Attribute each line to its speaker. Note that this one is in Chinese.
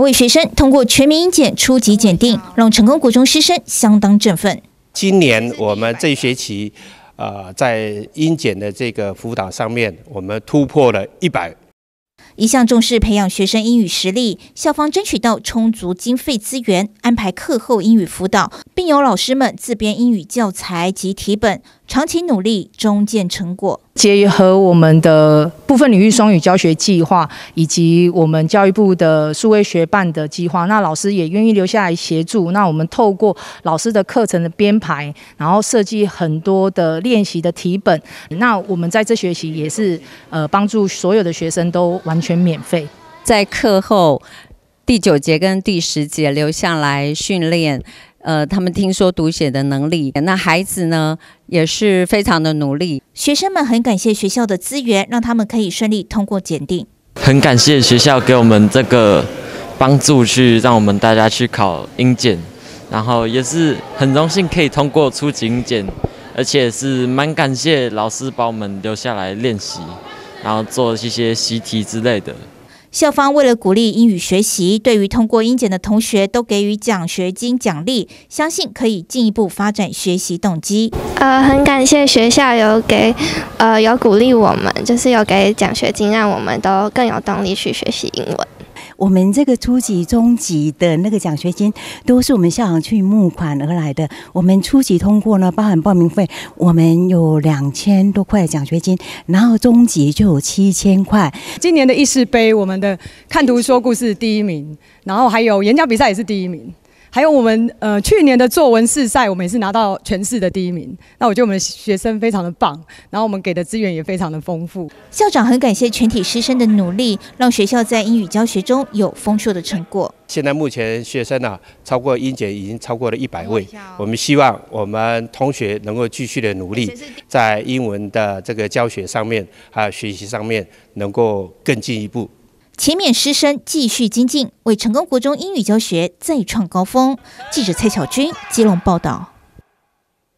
Speaker 1: 位学生通过全民英检初级检定，让成功国中师生相当振奋。
Speaker 2: 今年我们这一学期，呃，在英检的这个辅导上面，我们突破了一百。
Speaker 1: 一向重视培养学生英语实力，校方争取到充足经费资源，安排课后英语辅导，并由老师们自编英语教材及题本。长期努力，终见成果。
Speaker 3: 结合我们的部分领域双语教学计划，以及我们教育部的数位学办的计划，那老师也愿意留下来协助。那我们透过老师的课程的编排，然后设计很多的练习的题本。那我们在这学期也是呃帮助所有的学生都完全免费，
Speaker 4: 在课后第九节跟第十节留下来训练。呃，他们听说读写的能力，那孩子呢也是非常的努力。
Speaker 1: 学生们很感谢学校的资源，让他们可以顺利通过检定。
Speaker 5: 很感谢学校给我们这个帮助，去让我们大家去考英检，然后也是很荣幸可以通过初级英检，而且是蛮感谢老师把我们留下来练习，然后做一些习题之类的。
Speaker 1: 校方为了鼓励英语学习，对于通过英检的同学都给予奖学金奖励，相信可以进一步发展学习动机。
Speaker 6: 呃，很感谢学校有给，呃，有鼓励我们，就是有给奖学金，让我们都更有动力去学习英文。
Speaker 7: 我们这个初级、中级的那个奖学金，都是我们校长去募款而来的。我们初级通过呢，包含报名费，我们有两千多块奖学金，然后中级就有七千块。
Speaker 8: 今年的议事杯，我们的看图说故事第一名，然后还有演讲比赛也是第一名。还有我们呃去年的作文试赛，我们也是拿到全市的第一名。那我觉得我们的学生非常的棒，然后我们给的资源也非常的丰富。
Speaker 1: 校长很感谢全体师生的努力，让学校在英语教学中有丰硕的成果。
Speaker 2: 现在目前学生呢超过英检已经超过了一百位，我们希望我们同学能够继续的努力，在英文的这个教学上面还有学习上面能够更进一步。
Speaker 1: 勤勉师生继续精进，为成功国中英语教学再创高峰。记者蔡小军基隆报道。